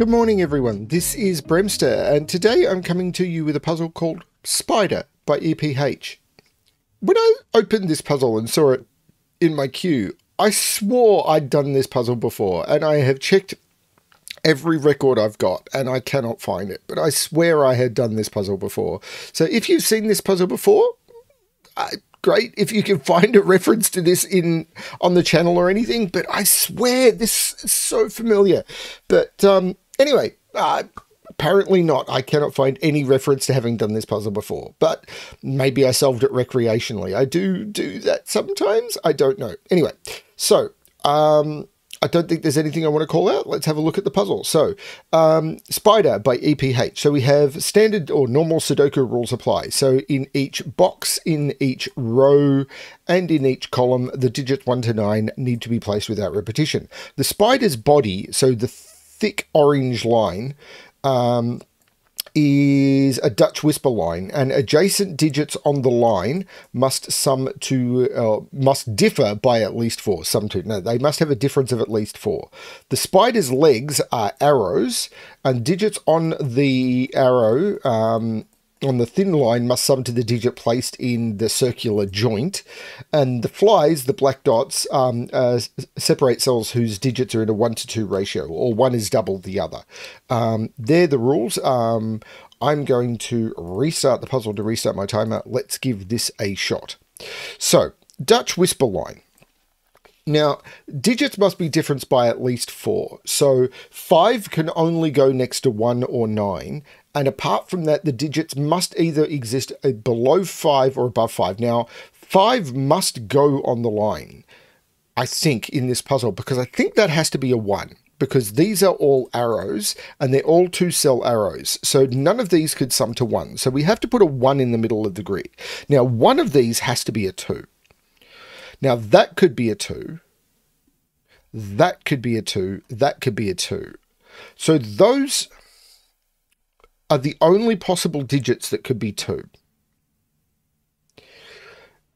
Good morning, everyone. This is BremSter, and today I'm coming to you with a puzzle called Spider by EPH. When I opened this puzzle and saw it in my queue, I swore I'd done this puzzle before, and I have checked every record I've got, and I cannot find it. But I swear I had done this puzzle before. So if you've seen this puzzle before, I, great if you can find a reference to this in on the channel or anything. But I swear this is so familiar. But um, anyway, uh, apparently not. I cannot find any reference to having done this puzzle before. But maybe I solved it recreationally. I do do that sometimes. I don't know. Anyway, so um, I don't think there's anything I want to call out. Let's have a look at the puzzle. So, um, Spider by EPH. So we have standard or normal Sudoku rules apply. So in each box, in each row, and in each column, the digits 1 to 9 need to be placed without repetition. The spider's body, so the thick orange line, um, is a Dutch whisper line, and adjacent digits on the line must sum to uh, must differ by at least four. Sum to no, they must have a difference of at least four. The spider's legs are arrows, and digits on the arrow um, on the thin line must sum to the digit placed in the circular joint, and the flies, the black dots, um, uh, separate cells whose digits are in a one to two ratio, or one is double the other. Um, they're the rules. Um, I'm going to restart the puzzle to restart my timer. Let's give this a shot. So, Dutch whisper line. Now, digits must be different by at least four. So, five can only go next to one or nine, and apart from that, the digits must either exist uh, below 5 or above 5. Now, 5 must go on the line, I think, in this puzzle, because I think that has to be a 1 because these are all arrows and they're all two cell arrows. So none of these could sum to one. So we have to put a one in the middle of the grid. Now, one of these has to be a two. Now, that could be a two. That could be a two. That could be a two. So those are the only possible digits that could be two.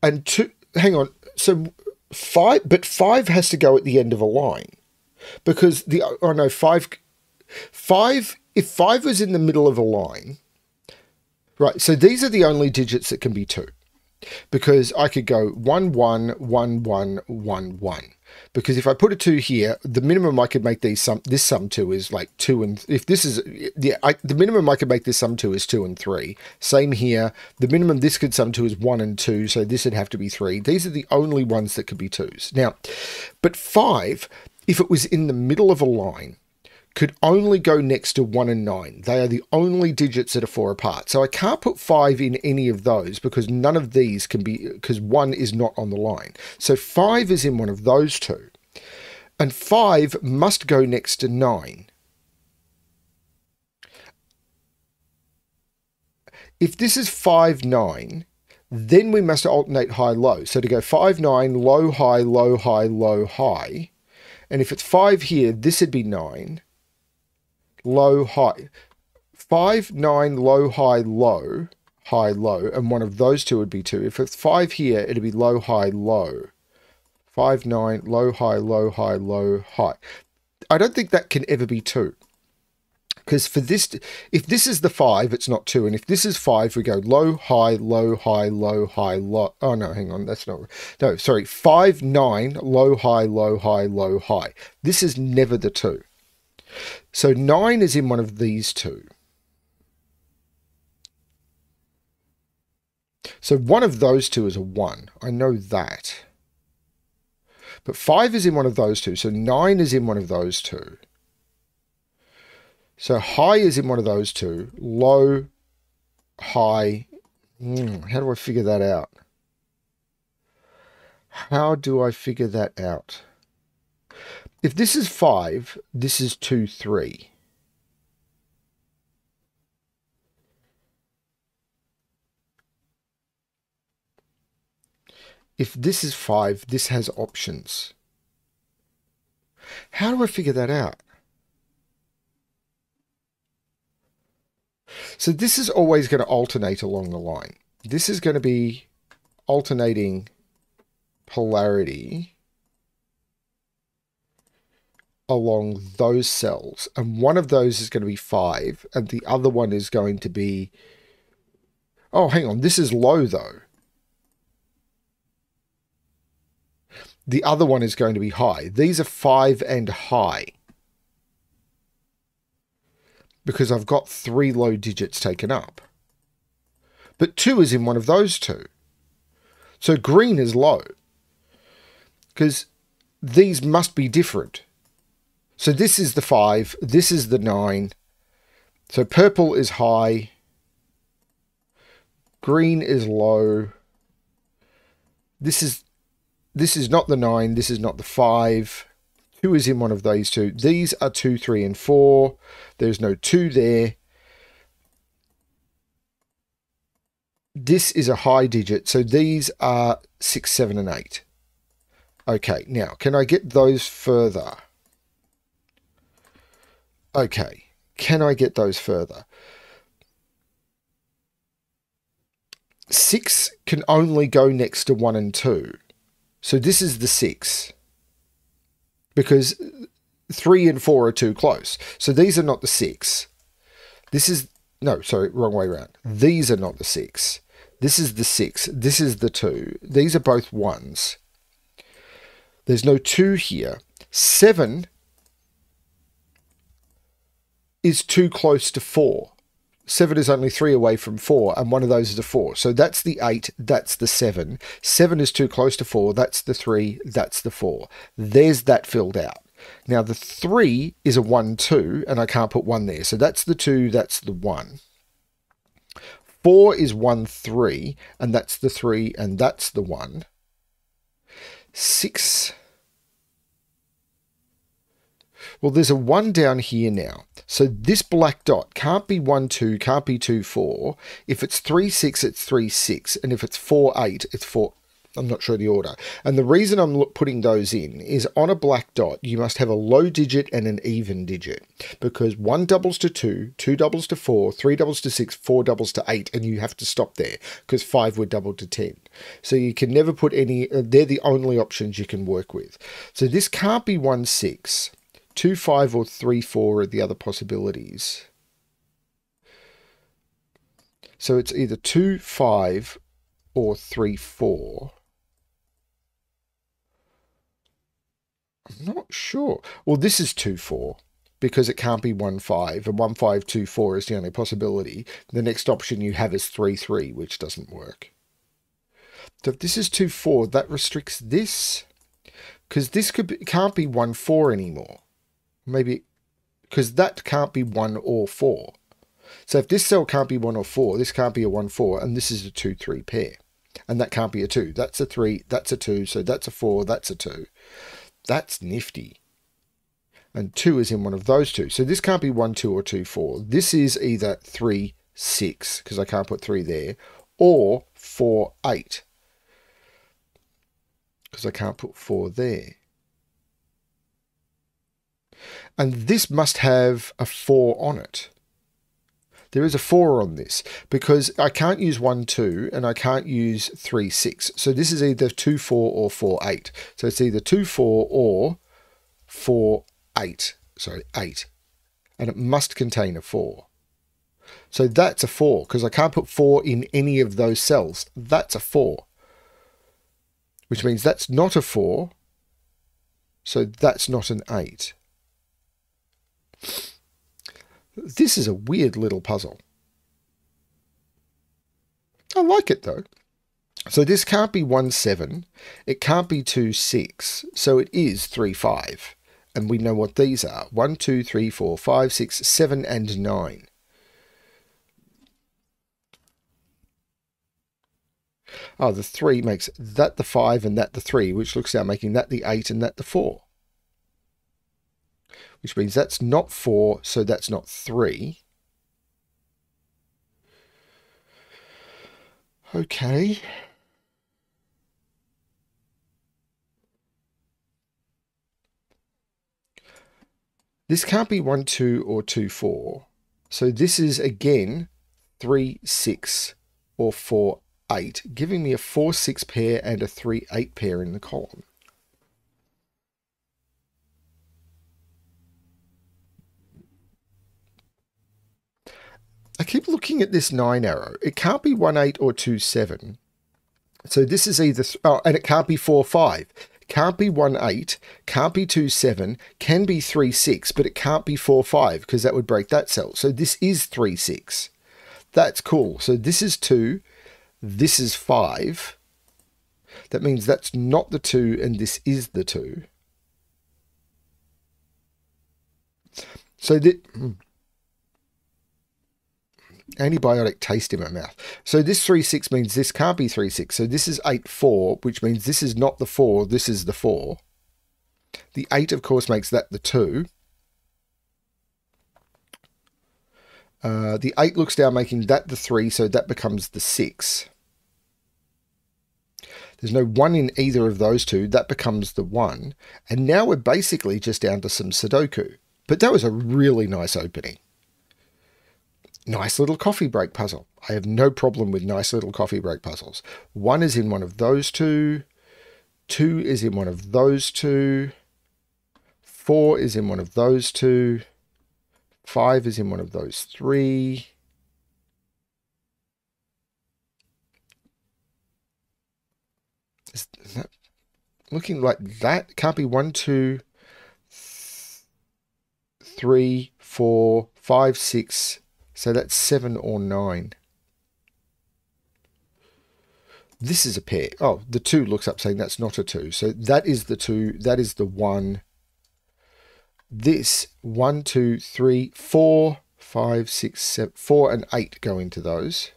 And two, hang on, so five, but five has to go at the end of a line because the, oh no, five, five, if five was in the middle of a line, right, so these are the only digits that can be two because I could go one, one, one, one, one, one because if I put a two here, the minimum I could make these sum this sum to is like two and if this is yeah, I, the minimum I could make this sum to is two and three. Same here. The minimum this could sum to is one and two, so this would have to be three. These are the only ones that could be twos. Now, but five, if it was in the middle of a line, could only go next to 1 and 9. They are the only digits that are 4 apart. So I can't put 5 in any of those because none of these can be, because 1 is not on the line. So 5 is in one of those two. And 5 must go next to 9. If this is 5, 9, then we must alternate high, low. So to go 5, 9, low, high, low, high, low, high. And if it's 5 here, this would be 9 low, high. Five, nine, low, high, low, high, low, and one of those two would be two. If it's five here, it'd be low, high, low. Five, nine, low, high, low, high, low, high. I don't think that can ever be two. Because for this, if this is the five, it's not two. And if this is five, we go low, high, low, high, low, high, low. Oh, no, hang on. That's not, no, sorry. Five, nine, low, high, low, high, low, high. This is never the two. So 9 is in one of these two. So one of those two is a 1. I know that. But 5 is in one of those two. So 9 is in one of those two. So high is in one of those two. Low, high. Hmm, how do I figure that out? How do I figure that out? If this is 5, this is 2, 3. If this is 5, this has options. How do I figure that out? So this is always going to alternate along the line. This is going to be alternating polarity along those cells, and one of those is going to be 5, and the other one is going to be... Oh, hang on, this is low, though. The other one is going to be high. These are 5 and high. Because I've got three low digits taken up. But 2 is in one of those two. So green is low. Because these must be different. So this is the 5, this is the 9. So purple is high, green is low. This is this is not the 9, this is not the 5. 2 is in one of these two. These are 2, 3, and 4. There's no 2 there. This is a high digit, so these are 6, 7, and 8. Okay, now, can I get those further? Okay, can I get those further? Six can only go next to one and two. So this is the six. Because three and four are too close. So these are not the six. This is, no, sorry, wrong way around. These are not the six. This is the six. This is the two. These are both ones. There's no two here. Seven is too close to four. Seven is only three away from four, and one of those is a four. So that's the eight, that's the seven. Seven is too close to four, that's the three, that's the four. There's that filled out. Now the three is a one, two, and I can't put one there. So that's the two, that's the one. Four is one, three, and that's the three, and that's the one. Six well, there's a 1 down here now. So this black dot can't be 1, 2, can't be 2, 4. If it's 3, 6, it's 3, 6. And if it's 4, 8, it's 4... I'm not sure the order. And the reason I'm putting those in is on a black dot, you must have a low digit and an even digit. Because 1 doubles to 2, 2 doubles to 4, 3 doubles to 6, 4 doubles to 8, and you have to stop there because 5 would double to 10. So you can never put any, uh, they're the only options you can work with. So this can't be 1, 6. 2 5 or 3 4 are the other possibilities. So it's either 2 5 or 3 4. I'm not sure. Well, this is 2 4 because it can't be 1 5, and 1 5 2 4 is the only possibility. The next option you have is 3 3, which doesn't work. So if this is 2 4, that restricts this because this could be, can't be 1 4 anymore maybe because that can't be 1 or 4. So if this cell can't be 1 or 4, this can't be a 1, 4, and this is a 2, 3 pair. And that can't be a 2. That's a 3, that's a 2, so that's a 4, that's a 2. That's nifty. And 2 is in one of those two. So this can't be 1, 2, or 2, 4. This is either 3, 6, because I can't put 3 there, or 4, 8, because I can't put 4 there. And this must have a 4 on it. There is a 4 on this because I can't use 1, 2 and I can't use 3, 6. So this is either 2, 4 or 4, 8. So it's either 2, 4 or 4, 8. Sorry, 8. And it must contain a 4. So that's a 4 because I can't put 4 in any of those cells. That's a 4. Which means that's not a 4. So that's not an 8. This is a weird little puzzle. I like it though. So this can't be 1 7, it can't be 2 6, so it is 3 5. And we know what these are 1, 2, 3, 4, 5, 6, 7, and 9. Oh, the 3 makes that the 5 and that the 3, which looks now making that the 8 and that the 4 which means that's not 4, so that's not 3. Okay. This can't be 1, 2 or 2, 4. So this is again 3, 6 or 4, 8, giving me a 4, 6 pair and a 3, 8 pair in the column. Keep looking at this 9 arrow. It can't be 1, 8 or 2, 7. So this is either, oh, and it can't be 4, 5. Can't be 1, 8, can't be 2, 7, can be 3, 6, but it can't be 4, 5 because that would break that cell. So this is 3, 6. That's cool. So this is 2, this is 5. That means that's not the 2 and this is the 2. So the hmm, antibiotic taste in my mouth. So this 3 6 means this can't be 3 6. So this is 8 4, which means this is not the 4, this is the 4. The 8, of course, makes that the 2. Uh, the 8 looks down, making that the 3, so that becomes the 6. There's no 1 in either of those two. That becomes the 1. And now we're basically just down to some Sudoku. But that was a really nice opening. Nice little coffee break puzzle. I have no problem with nice little coffee break puzzles. One is in one of those two. Two is in one of those two. Four is in one of those two. Five is in one of those three. Is that looking like that? Can't be one, two, three, four, five, six. So that's seven or nine. This is a pair. Oh, the two looks up saying that's not a two. So that is the two. That is the one. This one, two, three, four, five, six, seven, four, and eight go into those.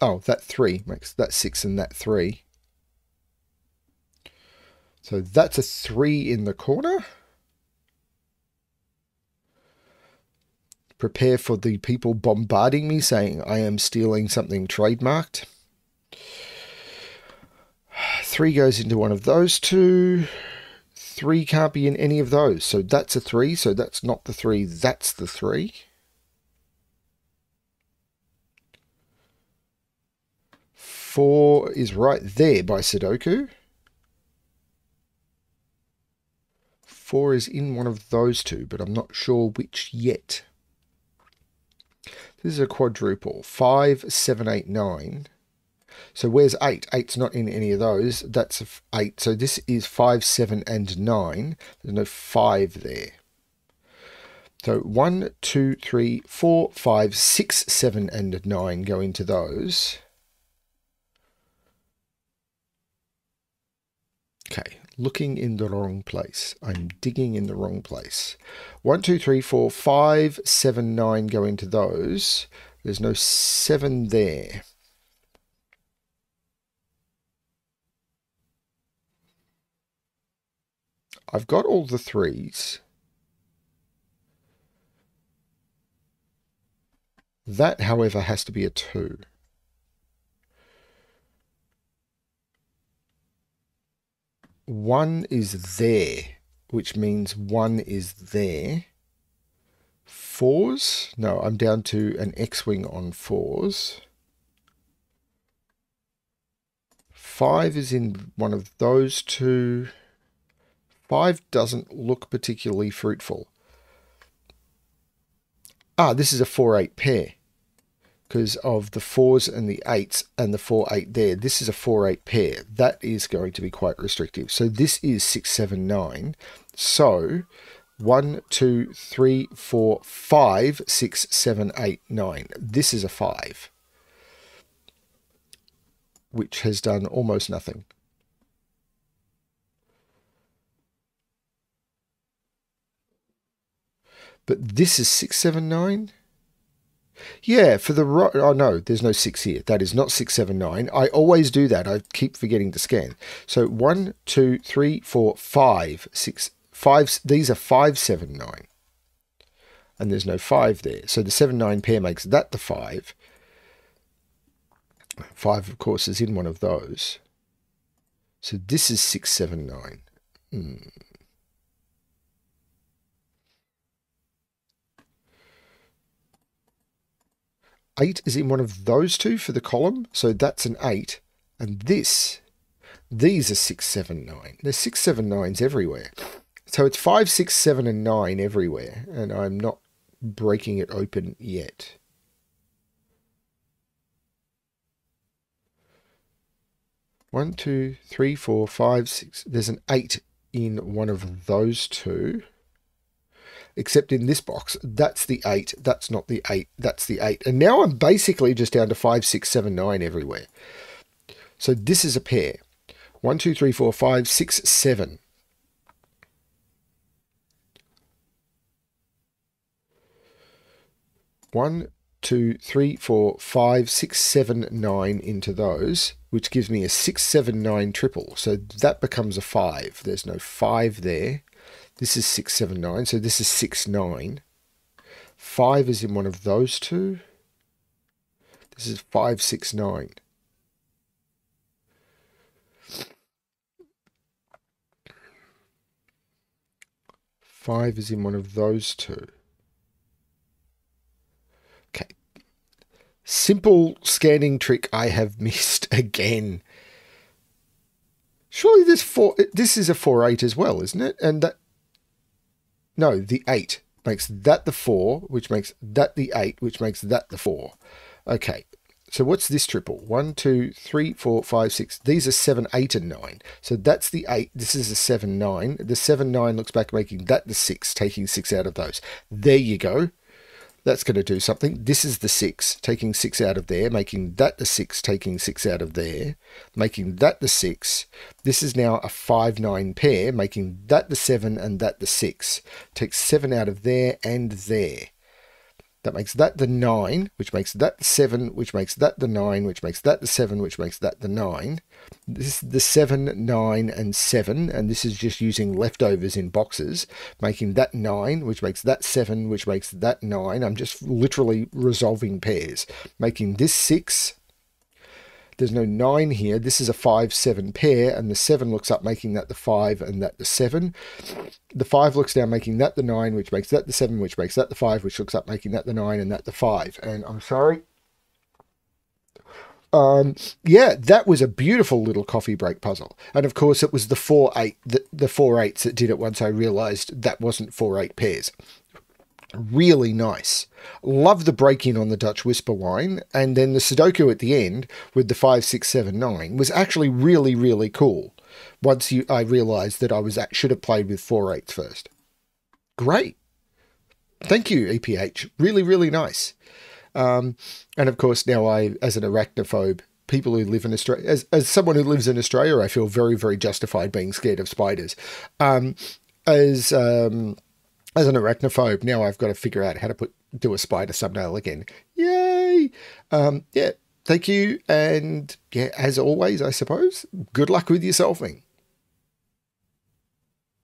Oh, that three makes that six and that three. So that's a three in the corner. Prepare for the people bombarding me saying I am stealing something trademarked. Three goes into one of those two. Three can't be in any of those. So that's a three. So that's not the three. That's the three. Four is right there by Sudoku. 4 is in one of those two, but I'm not sure which yet. This is a quadruple. 5, 7, 8, 9. So where's 8? 8's not in any of those. That's 8. So this is 5, 7, and 9. There's no 5 there. So 1, 2, 3, 4, 5, 6, 7, and 9 go into those. Okay, looking in the wrong place. I'm digging in the wrong place. One, two, three, four, five, seven, nine go into those. There's no seven there. I've got all the threes. That, however, has to be a two. One is there, which means one is there. Fours? No, I'm down to an X-wing on fours. Five is in one of those two. Five doesn't look particularly fruitful. Ah, this is a 4-8 pair because of the fours and the eights and the four eight there. This is a four eight pair. That is going to be quite restrictive. So this is six seven nine. So one, two, three, four, five, six, seven, eight, nine. This is a five, which has done almost nothing. But this is six, seven, nine. Yeah, for the right. Oh no, there's no six here. That is not six, seven, nine. I always do that. I keep forgetting to scan. So one, two, three, four, five, six, five. These are five, seven, nine, and there's no five there. So the seven, nine pair makes that the five. Five, of course, is in one of those. So this is six, seven, nine. Hmm. 8 is in one of those two for the column, so that's an 8. And this, these are 6, 7, 9. There's 6, 7, 9s everywhere. So it's five, six, seven, and nine everywhere, and I'm not breaking it open yet. One, two, three, four, five, six. There's an eight in one of those two. Except in this box, that's the eight. That's not the eight. That's the eight. And now I'm basically just down to five, six, seven, nine everywhere. So this is a pair. One, two, three, four, five, six, seven. One, two, three, four, five, six, seven, nine into those, which gives me a six, seven, nine triple. So that becomes a five. There's no five there. This is six, seven, nine. So this is six, nine. Five is in one of those two. This is five, six, nine. Five is in one of those two. Okay. Simple scanning trick I have missed again. Surely this four this is a four eight as well, isn't it? And that no, the eight makes that the four, which makes that the eight, which makes that the four. Okay, so what's this triple? One, two, three, four, five, six. These are seven, eight, and nine. So that's the eight. This is a seven, nine. The seven, nine looks back, making that the six, taking six out of those. There you go. That's going to do something. This is the 6, taking 6 out of there, making that the 6, taking 6 out of there, making that the 6. This is now a 5-9 pair, making that the 7 and that the 6. Take 7 out of there and there. That makes that the 9, which makes that the 7, which makes that the 9, which makes that the 7, which makes that the 9. This is the 7, 9, and 7, and this is just using leftovers in boxes, making that 9, which makes that 7, which makes that 9. I'm just literally resolving pairs, making this 6, there's no 9 here. This is a 5 7 pair, and the 7 looks up, making that the 5 and that the 7. The 5 looks down, making that the 9, which makes that the 7, which makes that the 5, which looks up, making that the 9 and that the 5. And I'm sorry. Um, yeah, that was a beautiful little coffee break puzzle. And of course, it was the 4 8, the, the 4 8s that did it once I realized that wasn't 4 8 pairs really nice. Love the break in on the Dutch Whisper line, and then the Sudoku at the end with the five, six, seven, nine was actually really, really cool. Once you, I realised that I was at, should have played with four eights first. Great, thank you, EPH. Really, really nice. Um, and of course, now I, as an arachnophobe, people who live in Australia, as, as someone who lives in Australia, I feel very, very justified being scared of spiders. Um, as um, as an arachnophobe, now I've got to figure out how to put do a spider thumbnail again. Yay! Um, yeah, thank you, and yeah, as always, I suppose, good luck with your solving.